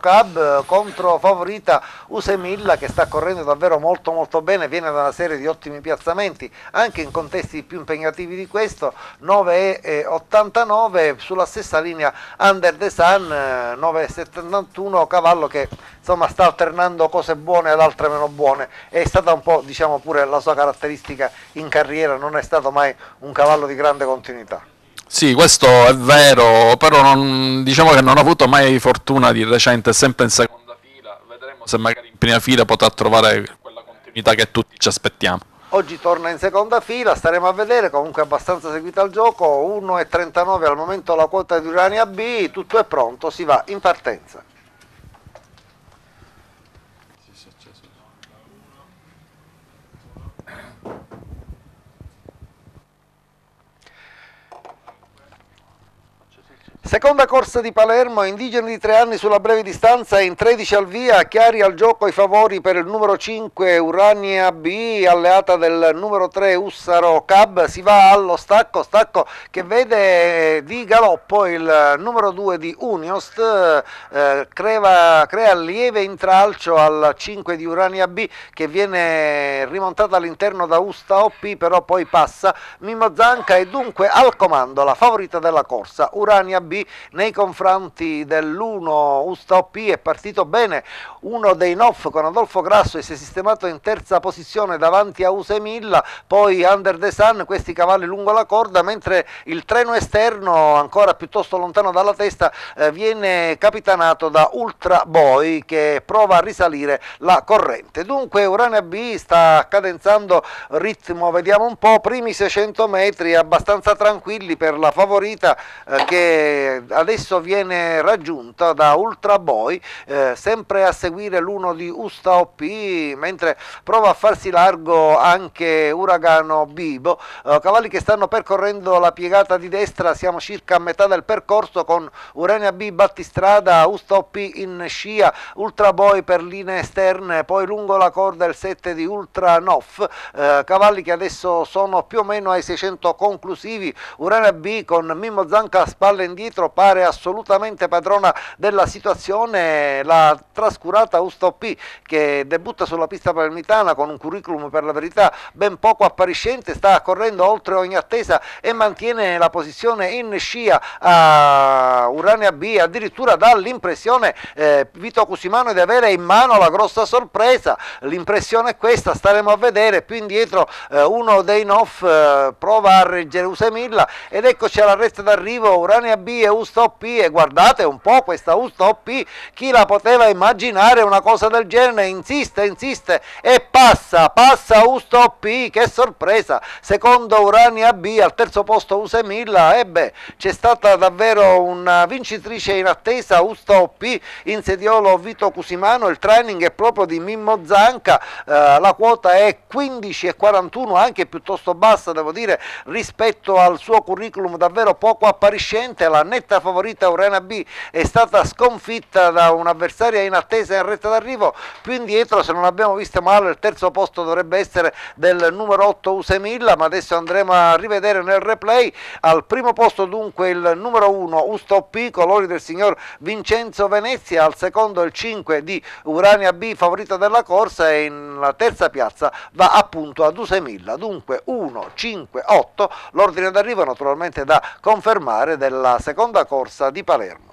Cab contro favorita Usemilla che sta correndo davvero molto molto bene, viene da una serie di ottimi piazzamenti anche in contesti più impegnativi di questo, 9,89 sulla stessa linea Under the Sun 9,71 cavallo che insomma sta alternando cose buone ad altre meno buone, è stata un po' diciamo pure la sua caratteristica in carriera, non è stato mai un cavallo di grande continuità. Sì, questo è vero, però non, diciamo che non ho avuto mai fortuna di recente, sempre in seconda fila, vedremo se magari in prima fila potrà trovare quella continuità che tutti ci aspettiamo. Oggi torna in seconda fila, staremo a vedere, comunque abbastanza seguito al gioco, 1,39 al momento la quota di Urania B, tutto è pronto, si va in partenza. Seconda corsa di Palermo, indigeni di tre anni sulla breve distanza in 13 al via, chiari al gioco i favori per il numero 5 Urania B, alleata del numero 3 Ussaro Cab, si va allo stacco, stacco che vede di galoppo il numero 2 di Uniost, eh, crea, crea lieve intralcio al 5 di Urania B che viene rimontata all'interno da Usta OP, però poi passa Mimo Zanca e dunque al comando la favorita della corsa Urania B nei confronti dell'1 Usta OP è partito bene, uno dei Noff con Adolfo Grasso e si è sistemato in terza posizione davanti a Usemilla, poi Under the Sun, questi cavalli lungo la corda, mentre il treno esterno ancora piuttosto lontano dalla testa eh, viene capitanato da Ultra Boy che prova a risalire la corrente. Dunque Urania B sta cadenzando ritmo, vediamo un po', primi 600 metri abbastanza tranquilli per la favorita eh, che adesso viene raggiunta da Ultra Boy, eh, sempre a seguire l'uno di Usta OP, mentre prova a farsi largo anche Uragano Bibo, eh, cavalli che stanno percorrendo la piegata di destra, siamo circa a metà del percorso con Urania B battistrada, Usta OP in scia, Ultra Boy per linee esterne, poi lungo la corda il 7 di Ultra Noff, eh, cavalli che adesso sono più o meno ai 600 conclusivi, Urania B con Mimmo Zanca a spalle indietro, Castro pare assolutamente padrona della situazione, la trascurata Ustop che debutta sulla pista palermitana con un curriculum per la verità ben poco appariscente, sta correndo oltre ogni attesa e mantiene la posizione in scia a Urania B, addirittura dà l'impressione eh, Vito Cusimano di avere in mano la grossa sorpresa, l'impressione è questa, staremo a vedere, più indietro eh, uno dei Noff eh, prova a reggere Usemilla ed eccoci alla resta d'arrivo, Urania B e Ustop e guardate un po' questa Ustop chi la poteva immaginare una cosa del genere? Insiste insiste e passa passa Ustop che sorpresa. Secondo Urania B al terzo posto Usemilla e beh c'è stata davvero una vincitrice in attesa Ustop in sediolo Vito Cusimano il training è proprio di Mimmo Zanca eh, la quota è 15,41 anche piuttosto bassa devo dire rispetto al suo curriculum davvero poco appariscente la netta favorita Urena B è stata sconfitta da un'avversaria in attesa in retta d'arrivo, più indietro se non abbiamo visto male il terzo posto dovrebbe essere del numero 8 Usemilla, ma adesso andremo a rivedere nel replay, al primo posto dunque il numero 1 Ustoppi, colori del signor Vincenzo Venezia, al secondo il 5 di Urania B, favorita della corsa. E in la terza piazza va appunto ad Usemilla, dunque 1, 5, 8, l'ordine d'arrivo naturalmente da confermare della seconda corsa di Palermo.